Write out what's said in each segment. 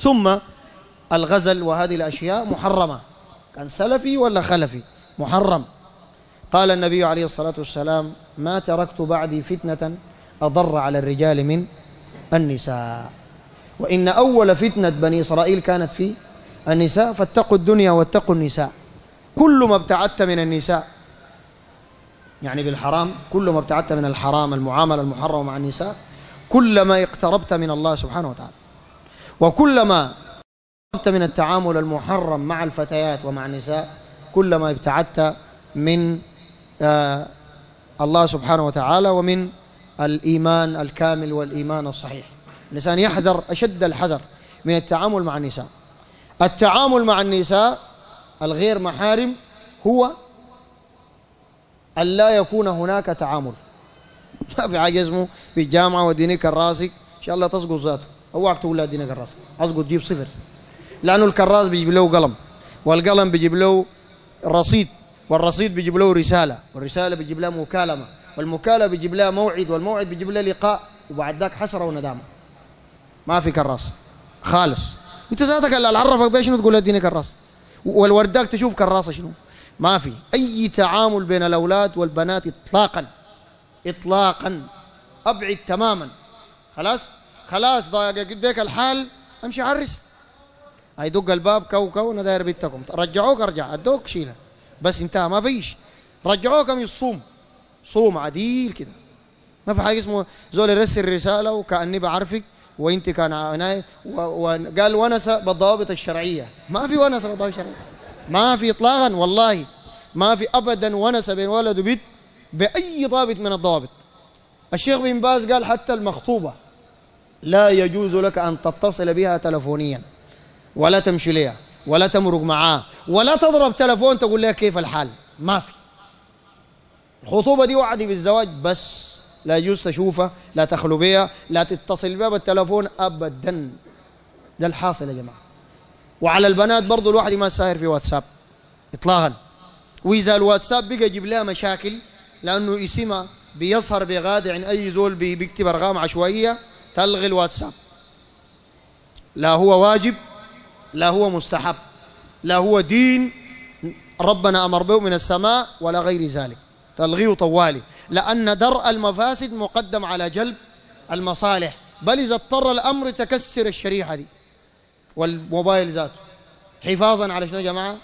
ثم الغزل وهذه الأشياء محرمة. كان سلفي ولا خلفي؟ محرم. قال النبي عليه الصلاة والسلام ما تركت بعدي فتنة أضر على الرجال من النساء. وإن أول فتنة بني إسرائيل كانت في النساء فاتقوا الدنيا واتقوا النساء. كل ما ابتعدت من النساء. يعني بالحرام كل ما ابتعدت من الحرام المعاملة المحرمة مع النساء كلما اقتربت من الله سبحانه وتعالى. وكلما اقتربت من التعامل المحرم مع الفتيات ومع النساء كلما ابتعدت من آه الله سبحانه وتعالى ومن الإيمان الكامل والإيمان الصحيح. الإنسان يحذر أشد الحذر من التعامل مع النساء. التعامل مع النساء الغير محارم هو أن لا يكون هناك تعامل. ما في حاجة اسمه في الجامعة وديني كراسك إن شاء الله تسقط ذاته. أوعك تقول لا ديني كراسك أسقط جيب صفر. لأنه الكراس بيجيب له قلم. والقلم بيجيب له رصيد. والرصيد بيجيب له رسالة. والرسالة بيجيب لها مكالمة. والمكالمة بيجيب لها موعد. والموعد بيجيب لها لقاء. وبعد ذاك حسرة وندامة ما في كراس. خالص. أنت ذاتك اللي عرفك بيه شنو تقول اديني كراس. والورداك تشوف كراسه شنو. ما في. أي تعامل بين الأولاد والبنات اطلاقا. اطلاقا. أبعد تماما. خلاص؟ خلاص ضاق بيك الحال. امشي عرس هيدق الباب كو كو أنا داير بيتكم. رجعوك أرجع. أدوك شيلة. بس انتهى ما فيش. رجعوك يصوم. صوم عديل كده. ما في حاجة اسمه زول يرسل رساله وكأني بعرفك وأنت كان عناية وقال ونس بالضوابط الشرعية. ما في ونس بالضوابط الشرعية. ما في اطلاقا والله. ما في ابدا ونس بين ولد وبنت بأي ضابط من الضوابط. الشيخ بن باز قال حتى المخطوبة. لا يجوز لك أن تتصل بها تلفونيا. ولا تمشي لها ولا تمرق معاه ولا تضرب تلفون تقول لها كيف الحال. ما في. الخطوبة دي وعدي بالزواج بس. لا يجوز تشوفها لا تخلو بها لا تتصل بها بالتلفون ابدا. ده الحاصل يا جماعة. وعلى البنات برضو الواحد ما ساهر في واتساب. اطلاقا. وإذا الواتساب بقى يجيب لها مشاكل لأنه اسمها بيظهر بغادع عن أي زول بيكتب أرقام عشوائية تلغي الواتساب. لا هو واجب لا هو مستحب لا هو دين. ربنا أمر به من السماء ولا غير ذلك. تلغيه طوالي. لأن درء المفاسد مقدم على جلب المصالح. بل إذا اضطر الأمر تكسر الشريحة دي والموبايل ذاته. حفاظا على شنو يا جماعة؟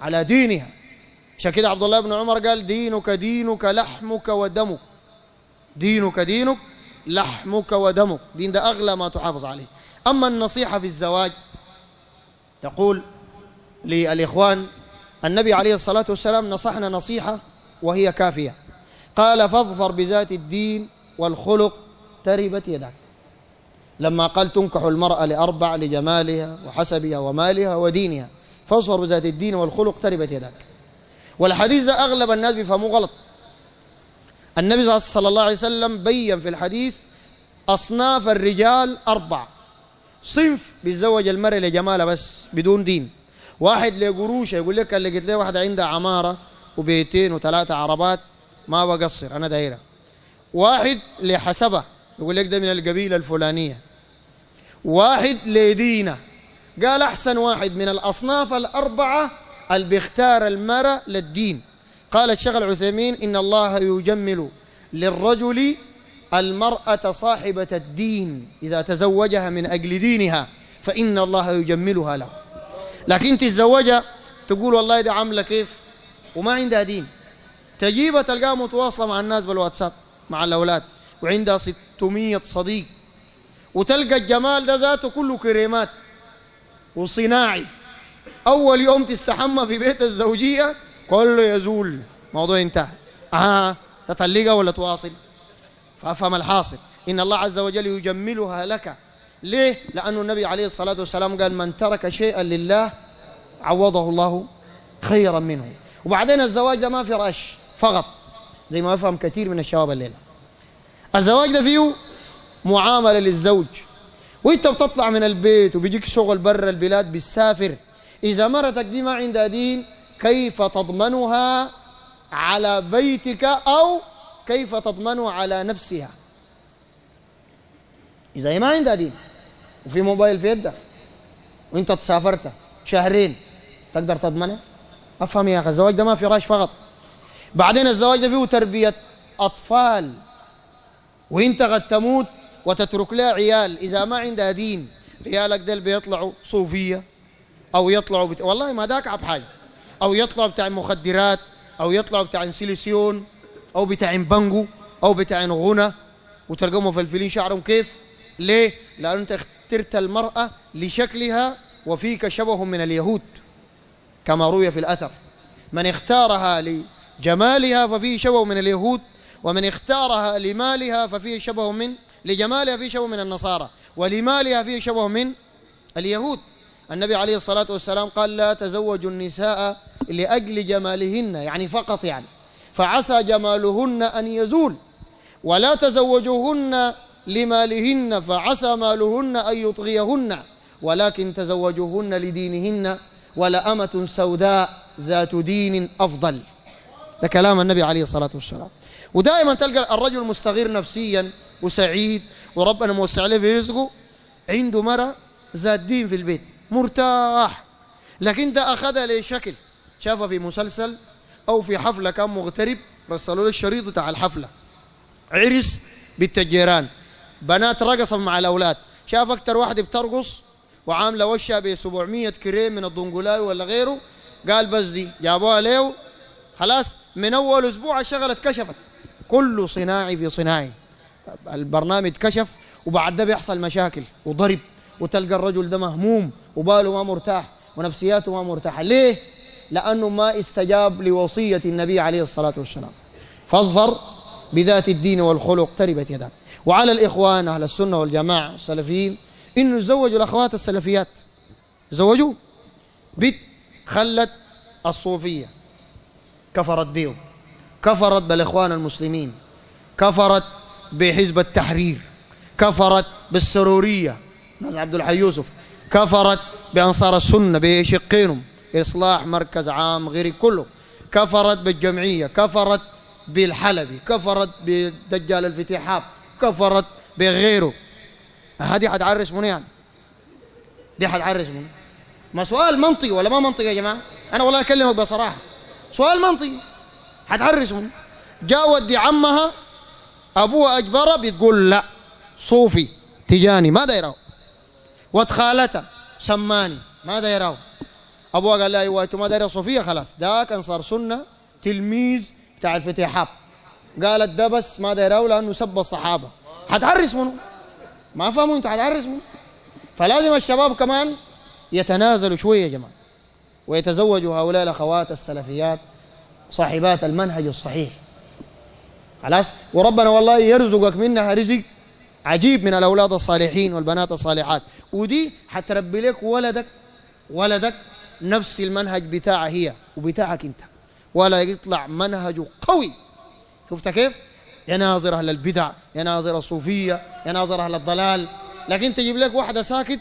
على دينها. عشان كده عبد الله بن عمر قال دينك دينك لحمك ودمك. دينك دينك لحمك ودمك. دين ده أغلى ما تحافظ عليه. أما النصيحة في الزواج تقول للإخوان النبي عليه الصلاة والسلام نصحنا نصيحة وهي كافية. قال فاظفر بذات الدين والخلق تربت يدك لما قال تنكح المرأة لأربع لجمالها وحسبها ومالها ودينها فاظفر بذات الدين والخلق تربت يدك والحديث أغلب الناس بيفهموه غلط. النبي صلى الله عليه وسلم بين في الحديث أصناف الرجال أربع. صنف بيتزوج المرأة لجمالها بس بدون دين. واحد لقروشة يقول لك اللي قلت له واحدة عندها عمارة وبيتين وثلاثة عربات ما بقصر أنا دايرة. واحد لحسبة يقول لك ده من القبيلة الفلانية. واحد لدينة. قال أحسن واحد من الأصناف الأربعة اللي بيختار المرأة للدين. قال الشيخ العثيمين إن الله يجمل للرجل المرأة صاحبة الدين إذا تزوجها من أجل دينها فإن الله يجملها له. لكن تتزوجها تقول والله ده عاملة كيف؟ وما عندها دين. تجيبها تلقاها متواصلة مع الناس بالواتساب مع الأولاد وعندها 600 صديق. وتلقى الجمال ده ذاته كله كريمات وصناعي. أول يوم تستحمى في بيت الزوجية كله يزول. موضوع انتهى آه تطلقها ولا تواصل؟ فأفهم الحاصل. إن الله عز وجل يجملها لك. ليه؟ لأن النبي عليه الصلاة والسلام قال من ترك شيئا لله عوضه الله خيرا منه. وبعدين الزواج ده ما في رش فقط. زي ما يفهم كثير من الشباب الليلة. الزواج ده فيه معاملة للزوج. وإنت بتطلع من البيت وبيجيك شغل برا البلاد بتسافر. إذا مرتك دي ما عندها دين كيف تضمنها على بيتك أو كيف تضمنها على نفسها. إذا هي ما عندها دين وفي موبايل في يدها وأنت تسافرت شهرين تقدر تضمنه أفهم يا أخي الزواج ده ما فراش فقط. بعدين الزواج ده فيه تربية أطفال وأنت قد تموت وتترك لها عيال. إذا ما عندها دين عيالك ديل بيطلعوا صوفية أو يطلعوا بت... والله ما داك عب حاجة. أو يطلعوا بتاع مخدرات أو يطلعوا بتاع سيليسيون أو بتاع بانجو أو بتاع غنى وتلقاهم مفلفلين شعرهم كيف؟ ليه؟ لأن أنت اخترت المرأة لشكلها وفيك شبه من اليهود كما روي في الأثر. من اختارها لجمالها ففيه شبه من اليهود ومن اختارها لمالها ففيه شبه من لجمالها فيه شبه من النصارى ولمالها فيه شبه من اليهود. النبي عليه الصلاة والسلام قال لا تزوجوا النساء لأجل جمالهن يعني فقط يعني. فعسى جمالهن أن يزول. ولا تزوجوهن لمالهن فعسى مالهن أن يطغيهن. ولكن تزوجوهن لدينهن ولأمة سوداء ذات دين أفضل. ده كلام النبي عليه الصلاة والسلام. ودائما تلقى الرجل مستغير نفسيا وسعيد وربنا موسع عليه في رزقه عنده مرة ذات دين في البيت. مرتاح. لكن ده أخذها لشكل شافها في مسلسل أو في حفلة كان مغترب رسلوا له الشريط بتاع الحفلة. عرس بالتجيران. بنات رقصوا مع الأولاد. شاف أكتر واحدة بترقص وعاملة وشها ب 700 كريم من الضنقلاوي ولا غيره. قال بس دي جابوها له خلاص من أول أسبوع شغلت كشفت. كله صناعي في صناعي. البرنامج كشف وبعد ده بيحصل مشاكل وضرب وتلقى الرجل ده مهموم. وباله ما مرتاح ونفسياته ما مرتاحة. ليه؟ لأنه ما استجاب لوصية النبي عليه الصلاة والسلام. فاظفر بذات الدين والخلق تربت يداك. وعلى الإخوان أهل السنة والجماعة السلفيين إنه يزوجوا الأخوات السلفيات. زوجوا بنت خلت الصوفية. كفرت بهم. كفرت بالإخوان المسلمين. كفرت بحزب التحرير. كفرت بالسرورية. ناس عبد الحي يوسف. كفرت بأنصار السنة بشقينهم إصلاح مركز عام غير كله. كفرت بالجمعية كفرت بالحلبي كفرت بدجال الفتحاب كفرت بغيره. هذه حتعرس منو يعني؟ دي حتعرس منو ما سؤال منطقي ولا ما منطقي يا جماعة؟ أنا والله أكلمك بصراحة. سؤال منطقي. حتعرس منو جاء ودي عمها أبوها أجبرها بتقول لا صوفي تجاني ما دايره. ود خالته سماني ما دايره ابوها قال أيوه أنتوا ما دايرة صوفية خلاص. ده كان صار سنة تلميذ بتاع الفتيحاب. قالت ده بس ما دايره لأنه سب الصحابة. حتعرس منه ما فهموا أنتوا حتعرس منه فلازم الشباب كمان يتنازلوا شوية يا جماعة. ويتزوجوا هؤلاء الأخوات السلفيات صاحبات المنهج الصحيح. خلاص؟ وربنا والله يرزقك منها رزق عجيب من الأولاد الصالحين والبنات الصالحات. ودي حتربي لك ولدك ولدك نفس المنهج بتاعها هي وبتاعك انت. ولا يطلع منهجه قوي. شفت كيف؟ يناظر أهل البدع يناظر الصوفية يناظر أهل الضلال. لكن تجيب لك واحدة ساكت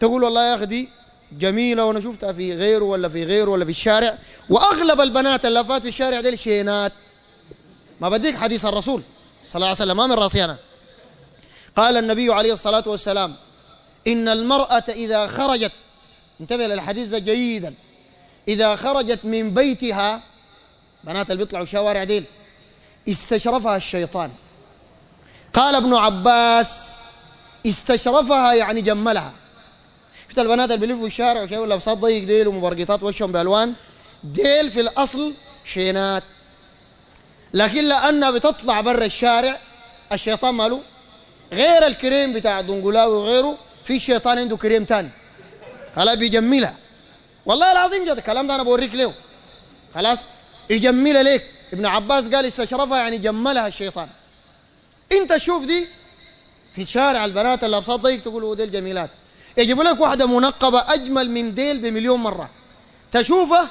تقول والله يا أخي دي جميلة وأنا شفتها في غيره ولا في غيره ولا في الشارع. وأغلب البنات اللافات في الشارع دي شينات. ما بديك حديث الرسول صلى الله عليه وسلم ما من رأسي أنا. قال النبي عليه الصلاة والسلام إن المرأة إذا خرجت انتبه للحديث ده جيدا إذا خرجت من بيتها بنات اللي بيطلعوا شوارع ديل استشرفها الشيطان. قال ابن عباس استشرفها يعني جملها. شفت البنات اللي بيلفوا الشارع وشايفوا لابسات ضيق ديل ومبرقطات وشهم بألوان ديل في الأصل شينات. لكن لأنها بتطلع برا الشارع الشيطان ماله؟ غير الكريم بتاع دنقلاوي وغيره في شيطان عنده كريم تاني. خلاص بيجملها. والله العظيم جد الكلام ده أنا بوريك له خلاص يجملها ليك. ابن عباس قال استشرفها يعني جملها الشيطان. انت شوف دي في شارع البنات اللي ابساط ضيق تقول ديل جميلات. يجيبوا لك واحدة منقبة أجمل من ديل بمليون مرة. تشوفه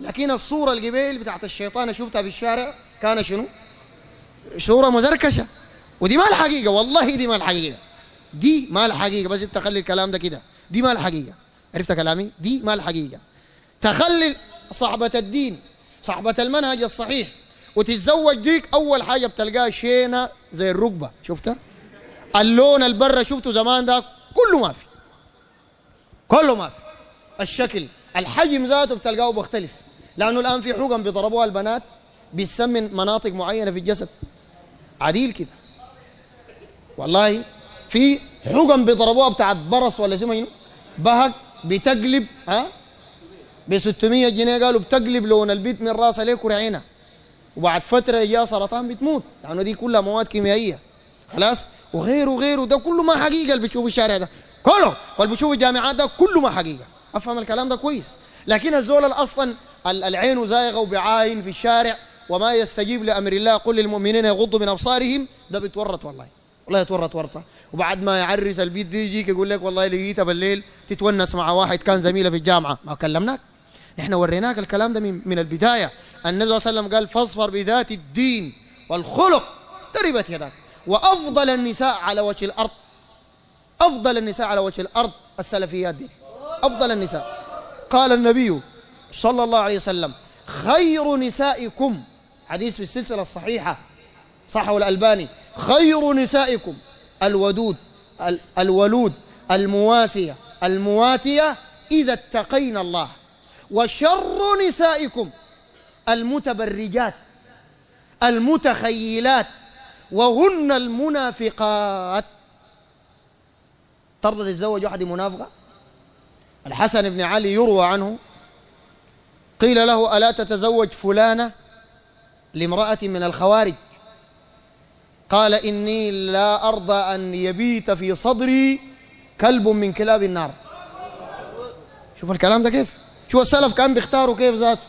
لكن الصورة القبيل بتاعت الشيطان شفتها في الشارع كان شنو؟ صورة مزركشة. ودي ما الحقيقة والله دي ما الحقيقة دي ما الحقيقة بس انت خلي الكلام ده كده. دي ما الحقيقة عرفت كلامي؟ دي ما الحقيقة تخلي صاحبة الدين صاحبة المنهج الصحيح وتتزوج ديك أول حاجة بتلقاها شينة زي الركبة. شفتها؟ اللون البرة شفته زمان ده كله ما في. كله ما في. الشكل الحجم ذاته بتلقاه بيختلف لأنه الآن في حقن بيضربوها البنات بيسمن مناطق معينة في الجسد. عديل كده. والله في حقن بيضربوها بتاعت برص ولا شنو بهك بتقلب ها؟ ب 600 جنيه قالوا بتقلب لون البيت من راسها ليه كرعينها وبعد فترة يجيها سرطان بتموت. لأنه دي كلها مواد كيميائية. خلاص؟ وغيره وغيره. ده كله ما حقيقة اللي بتشوف الشارع ده. كله. واللي بتشوف الجامعات ده كله ما حقيقة. أفهم الكلام ده كويس. لكن الزول أصلا العين زايغة وبعاين في الشارع وما يستجيب لأمر الله. قل للمؤمنين يغضوا من أبصارهم. ده بيتورط والله. والله يتورط ورطة. وبعد ما يعرس البيت دي يجيك يقول لك والله لقيتها بالليل تتونس مع واحد كان زميله في الجامعة. ما كلمناك. نحن وريناك الكلام ده من, من البداية. النبي صلى الله عليه وسلم قال فاصفر بذات الدين والخلق. ضربت يداك وأفضل النساء على وجه الأرض. أفضل النساء على وجه الأرض السلفيات دي. أفضل النساء. قال النبي صلى الله عليه وسلم خير نسائكم. حديث في السلسلة الصحيحة. صحه الألباني. خير نسائكم الودود الولود المواسية المواتية إذا اتقينا الله. وشر نسائكم المتبرجات المتخيلات وهن المنافقات. ترضى تتزوج واحدة منافقة؟ الحسن بن علي يروى عنه قيل له ألا تتزوج فلانة لامرأة من الخوارج؟ قال إني لا أرضى أن يبيت في صدري كلب من كلاب النار. شوف الكلام ده كيف؟ شوف السلف كان بيختاروا كيف ذاته.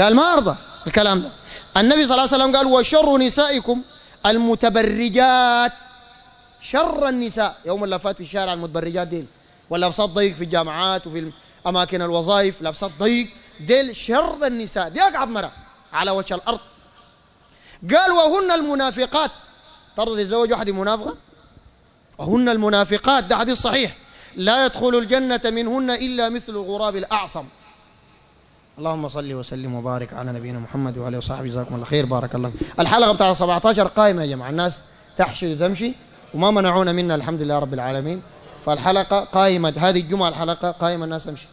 قال ما أرضى الكلام ده. النبي صلى الله عليه وسلم قال وشر نسائكم المتبرجات. شر النساء. يوم اللي فات في الشارع المتبرجات ديل. واللبسات ضيق في الجامعات وفي أماكن الوظائف لبسات ضيق. ديل شر النساء. دي أقعب مرة على وجه الأرض. قال وهن المنافقات. ترضى تتزوج واحدة منافقة؟ وهن المنافقات ده حديث صحيح. لا يدخل الجنة منهن إلا مثل الغراب الأعصم. اللهم صل وسلم وبارك على نبينا محمد وعلى وصحبه. جزاكم الله خير بارك الله الحلقة بتاع 17 قائمة يا جماعة. الناس تحشد وتمشي وما منعونا منا الحمد لله رب العالمين. فالحلقة قائمة هذه الجمعة الحلقة قائمة الناس تمشي.